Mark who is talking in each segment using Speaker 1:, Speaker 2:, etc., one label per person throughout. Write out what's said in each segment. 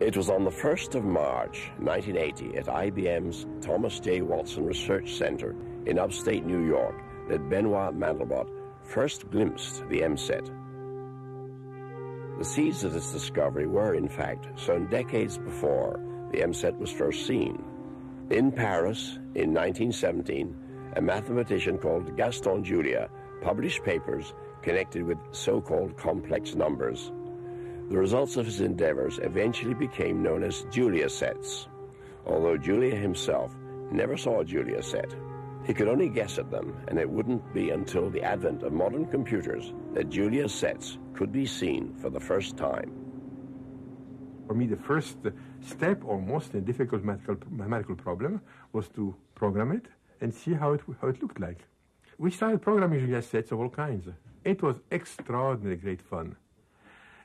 Speaker 1: It was on the 1st of March 1980 at IBM's Thomas J. Watson Research Center in upstate New York that Benoit Mandelbrot first glimpsed the M-set. The seeds of this discovery were, in fact, sown decades before the M-set was first seen. In Paris in 1917, a mathematician called Gaston Julia published papers connected with so-called complex numbers. The results of his endeavors eventually became known as Julia sets, although Julia himself never saw a Julia set. He could only guess at them, and it wouldn't be until the advent of modern computers that Julia sets could be seen for the first time.
Speaker 2: For me, the first step, almost in a difficult mathematical, problem, was to program it and see how it, how it looked like. We started programming Julia sets of all kinds. It was extraordinarily great fun.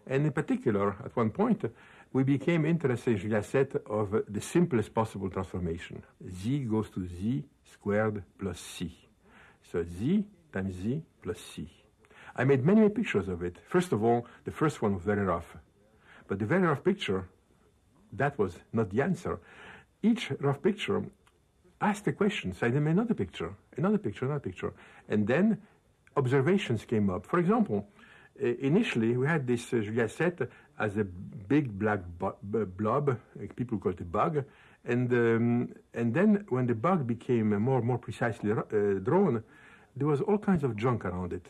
Speaker 2: And in particular, at one point, we became interested in set of the simplest possible transformation. z goes to z squared plus c. So z times z plus c. I made many, pictures of it. First of all, the first one was very rough. But the very rough picture, that was not the answer. Each rough picture asked a question, so I made another picture, another picture, another picture. And then observations came up. For example, initially we had this uh, Julia as a big black blob, like people call it a bug, and um, and then when the bug became more more precisely uh, drawn, there was all kinds of junk around it.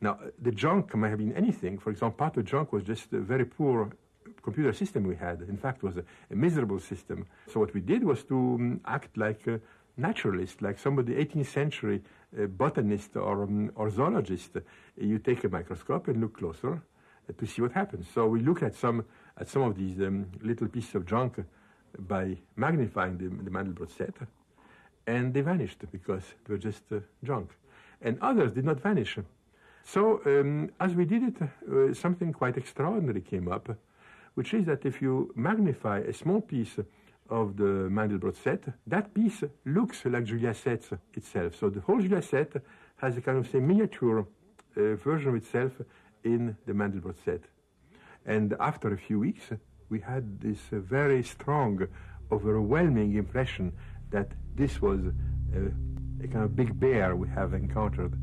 Speaker 2: Now the junk might have been anything. For example, part of the junk was just a very poor computer system we had. In fact, was a, a miserable system. So what we did was to um, act like a naturalist, like somebody 18th century uh, botanist or, um, or zoologist. You take a microscope and look closer uh, to see what happens. So we look at some at some of these um, little pieces of junk by magnifying the, the Mandelbrot set, and they vanished because they were just uh, junk. And others did not vanish. So um, as we did it, uh, something quite extraordinary came up, which is that if you magnify a small piece of the Mandelbrot set, that piece looks like Julia set itself. So the whole Julia set has a kind of say miniature uh, version of itself in the Mandelbrot set. And after a few weeks, we had this uh, very strong, overwhelming impression that this was a, a kind of big bear we have encountered.